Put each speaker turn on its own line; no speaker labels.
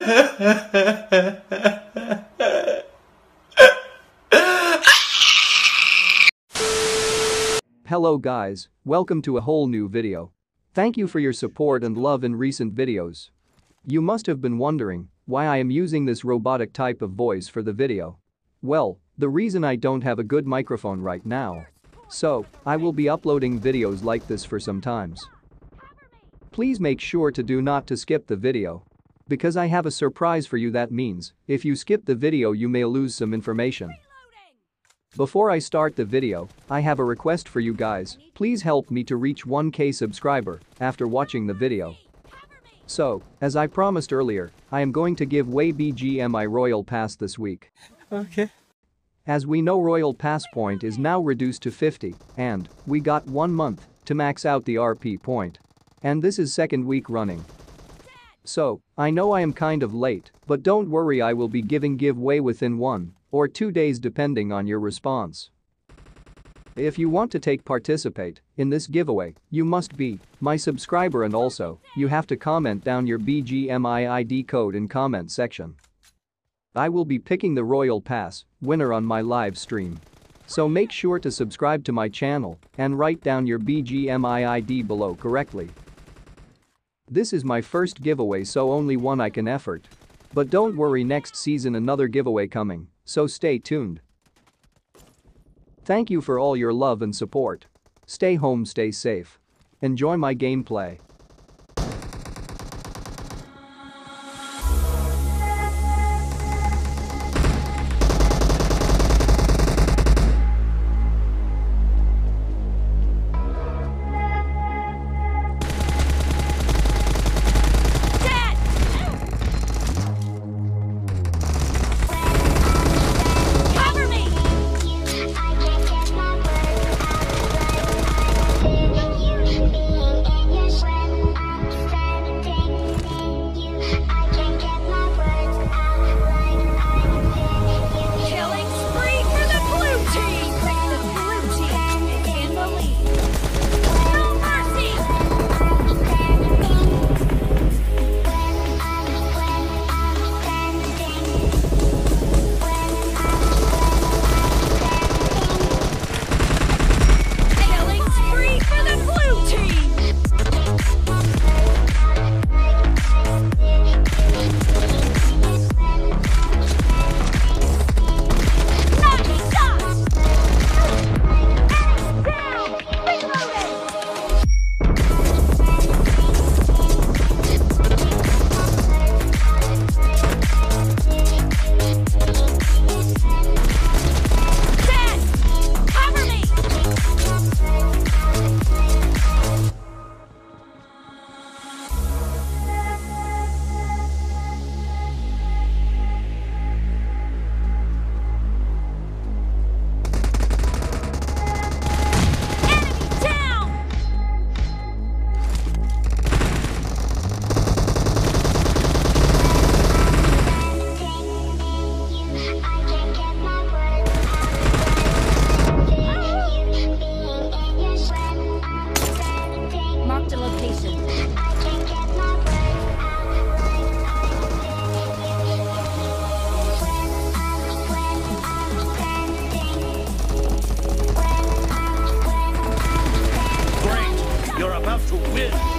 Hello guys, welcome to a whole new video. Thank you for your support and love in recent videos. You must have been wondering why I am using this robotic type of voice for the video. Well, the reason I don't have a good microphone right now. So, I will be uploading videos like this for some times. Please make sure to do not to skip the video. Because I have a surprise for you that means, if you skip the video you may lose some information. Before I start the video, I have a request for you guys, please help me to reach 1k subscriber after watching the video. So, as I promised earlier, I am going to give away BGMI Royal Pass this week.
Okay.
As we know Royal Pass point is now reduced to 50 and we got one month to max out the RP point. And this is second week running. So, I know I am kind of late, but don't worry I will be giving giveaway within one or two days depending on your response. If you want to take participate in this giveaway, you must be my subscriber and also, you have to comment down your BGMI ID code in comment section. I will be picking the Royal Pass winner on my live stream. So make sure to subscribe to my channel and write down your BGMI ID below correctly. This is my first giveaway so only one I can effort. But don't worry next season another giveaway coming, so stay tuned. Thank you for all your love and support. Stay home stay safe. Enjoy my gameplay. 面。